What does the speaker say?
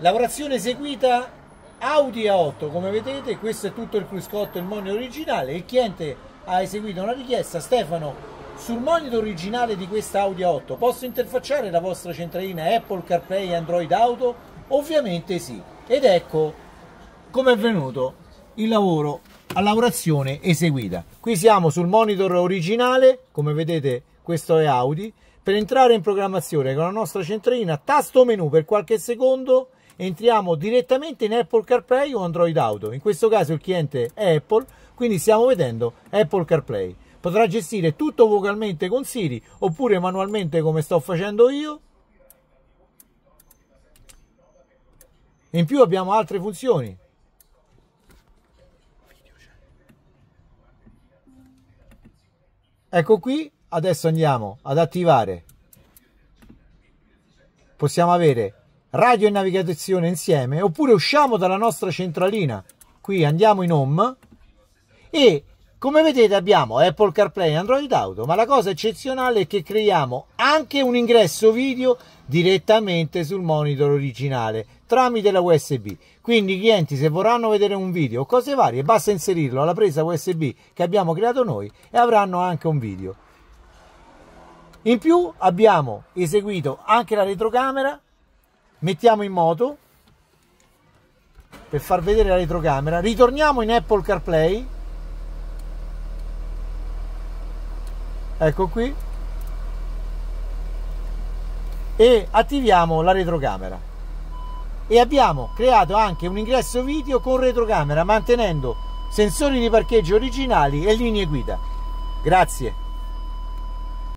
lavorazione eseguita Audi A8 come vedete questo è tutto il cruscotto il monitor originale. Il cliente ha eseguito una richiesta. Stefano sul monitor originale di questa Audi A8 posso interfacciare la vostra centralina Apple CarPlay Android Auto? Ovviamente sì. Ed ecco come è venuto il lavoro a lavorazione eseguita. Qui siamo sul monitor originale come vedete questo è Audi. Per entrare in programmazione con la nostra centralina tasto menu per qualche secondo entriamo direttamente in Apple CarPlay o Android Auto. In questo caso il cliente è Apple, quindi stiamo vedendo Apple CarPlay. Potrà gestire tutto vocalmente con Siri oppure manualmente come sto facendo io. In più abbiamo altre funzioni. Ecco qui, adesso andiamo ad attivare. Possiamo avere radio e navigazione insieme oppure usciamo dalla nostra centralina. Qui andiamo in home. E come vedete abbiamo Apple CarPlay e Android Auto ma la cosa eccezionale è che creiamo anche un ingresso video direttamente sul monitor originale tramite la USB quindi i clienti se vorranno vedere un video o cose varie basta inserirlo alla presa USB che abbiamo creato noi e avranno anche un video. In più abbiamo eseguito anche la retrocamera mettiamo in moto per far vedere la retrocamera. Ritorniamo in Apple CarPlay. Ecco qui. E attiviamo la retrocamera. E abbiamo creato anche un ingresso video con retrocamera mantenendo sensori di parcheggio originali e linee guida. Grazie